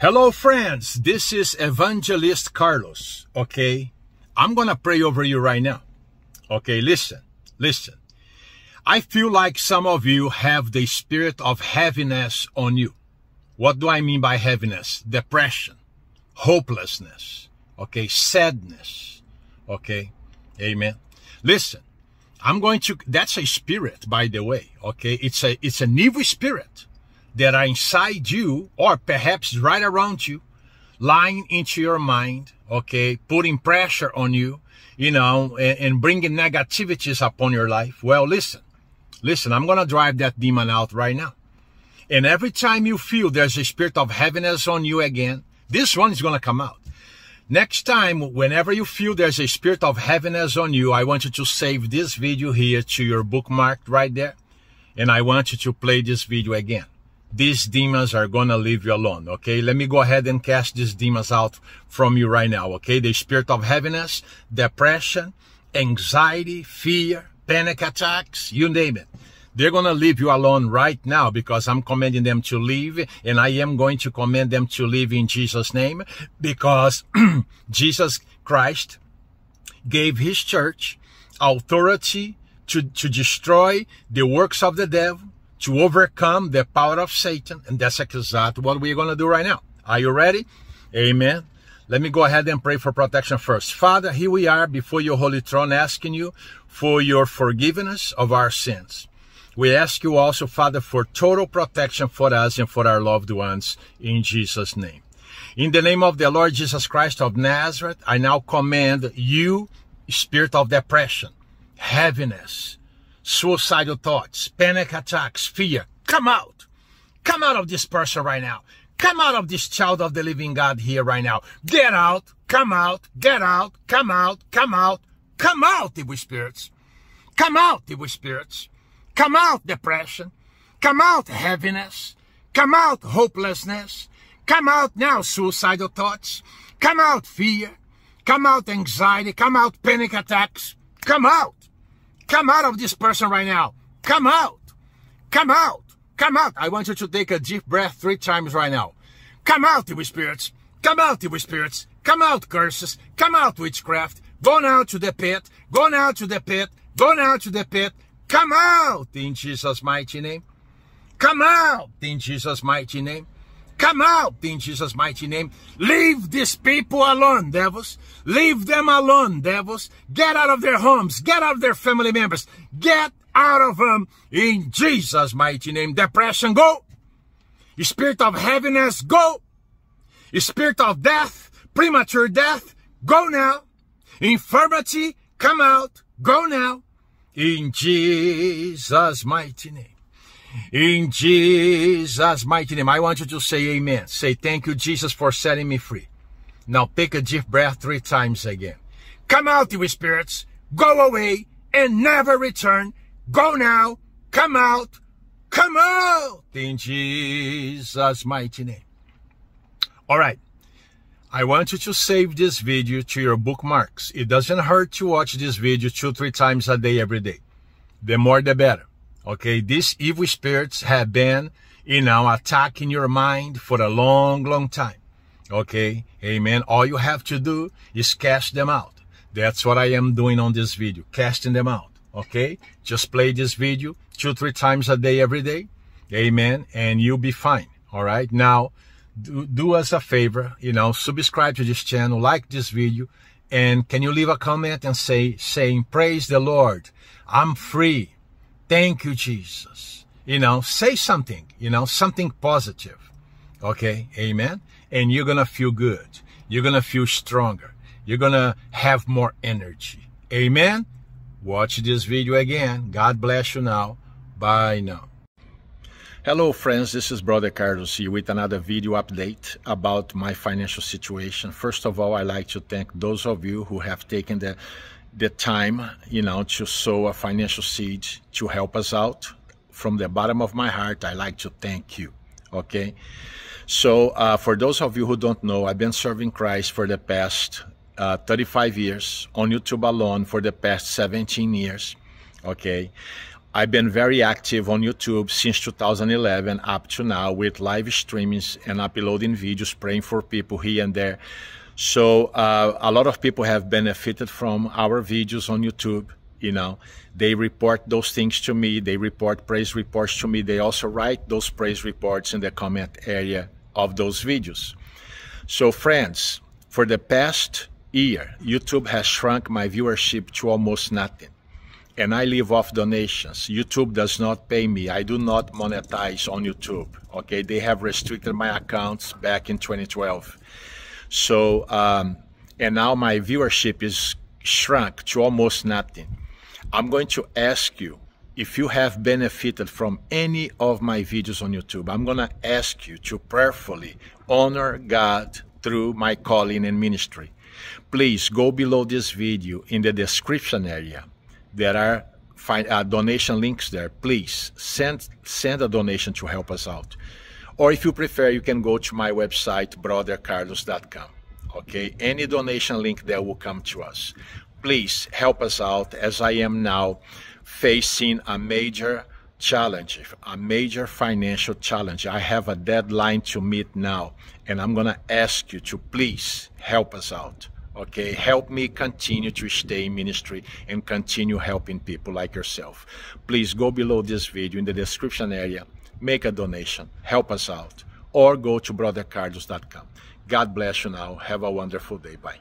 Hello, friends. This is Evangelist Carlos. Okay. I'm going to pray over you right now. Okay. Listen, listen. I feel like some of you have the spirit of heaviness on you. What do I mean by heaviness? Depression, hopelessness, okay, sadness, okay, amen. Listen, I'm going to, that's a spirit, by the way, okay? It's a, it's an evil spirit that are inside you or perhaps right around you, lying into your mind, okay, putting pressure on you, you know, and, and bringing negativities upon your life. Well, listen, listen, I'm going to drive that demon out right now. And every time you feel there's a spirit of heaviness on you again, this one is going to come out. Next time, whenever you feel there's a spirit of heaviness on you, I want you to save this video here to your bookmark right there. And I want you to play this video again these demons are gonna leave you alone okay? Let me go ahead and cast these demons out from you right now okay? The spirit of heaviness depression anxiety fear panic attacks you name it. They're gonna leave you alone right now because i'm commanding them to leave and i am going to command them to leave in jesus name because jesus christ gave his church authority to, to destroy the works of the devil to overcome the power of Satan. And that's exactly what we're going to do right now. Are you ready? Amen. Let me go ahead and pray for protection first. Father, here we are before your holy throne asking you for your forgiveness of our sins. We ask you also, Father, for total protection for us and for our loved ones in Jesus' name. In the name of the Lord Jesus Christ of Nazareth, I now command you, spirit of depression, heaviness, suicidal thoughts, panic attacks, fear. Come out. Come out of this person right now. Come out of this child of the living God here right now. Get out. Come out. Get out. Come out. Come out. Come out, evil spirits. Come out, evil spirits. Come out, depression. Come out, heaviness. Come out, hopelessness. Come out now, suicidal thoughts. Come out, fear. Come out, anxiety. Come out, panic attacks. Come out. Come out of this person right now. Come out. Come out. Come out. I want you to take a deep breath three times right now. Come out, evil spirits. Come out, evil spirits. Come out, curses. Come out, witchcraft. Go now to the pit. Go now to the pit. Go now to the pit. Come out in Jesus' mighty name. Come out in Jesus' mighty name. Come out in Jesus' mighty name. Leave these people alone, devils. Leave them alone, devils. Get out of their homes. Get out of their family members. Get out of them in Jesus' mighty name. Depression, go. The Spirit of heaviness, go. The Spirit of death, premature death, go now. Infirmity, come out. Go now. In Jesus' mighty name. In Jesus' mighty name, I want you to say amen. Say thank you, Jesus, for setting me free. Now take a deep breath three times again. Come out, you spirits. Go away and never return. Go now. Come out. Come out. In Jesus' mighty name. All right. I want you to save this video to your bookmarks. It doesn't hurt to watch this video two, three times a day, every day. The more, the better. Okay, these evil spirits have been, you know, attacking your mind for a long, long time. Okay, amen. All you have to do is cast them out. That's what I am doing on this video, casting them out. Okay, just play this video two, three times a day, every day. Amen. And you'll be fine. All right. Now, do, do us a favor, you know, subscribe to this channel, like this video, and can you leave a comment and say, saying, praise the Lord. I'm free. Thank you, Jesus. You know, say something, you know, something positive. Okay. Amen. And you're going to feel good. You're going to feel stronger. You're going to have more energy. Amen. Watch this video again. God bless you now. Bye now. Hello friends, this is Brother Carlos here with another video update about my financial situation. First of all, I'd like to thank those of you who have taken the the time, you know, to sow a financial seed to help us out. From the bottom of my heart, I like to thank you. Okay. So, uh, for those of you who don't know, I've been serving Christ for the past uh, 35 years on YouTube alone for the past 17 years. Okay. I've been very active on YouTube since 2011 up to now with live streamings and uploading videos, praying for people here and there. So uh, a lot of people have benefited from our videos on YouTube. You know, they report those things to me. They report praise reports to me. They also write those praise reports in the comment area of those videos. So friends, for the past year, YouTube has shrunk my viewership to almost nothing and I live off donations. YouTube does not pay me. I do not monetize on YouTube. Okay, they have restricted my accounts back in 2012. So, um, and now my viewership is shrunk to almost nothing. I'm going to ask you if you have benefited from any of my videos on YouTube. I'm going to ask you to prayerfully honor God through my calling and ministry. Please go below this video in the description area there are uh, donation links there. Please send send a donation to help us out. Or if you prefer, you can go to my website, brothercarlos.com. Okay, any donation link there will come to us. Please help us out as I am now facing a major challenge, a major financial challenge. I have a deadline to meet now, and I'm going to ask you to please help us out. Okay, help me continue to stay in ministry and continue helping people like yourself. Please go below this video in the description area, make a donation, help us out, or go to brothercarlos.com. God bless you now. Have a wonderful day. Bye.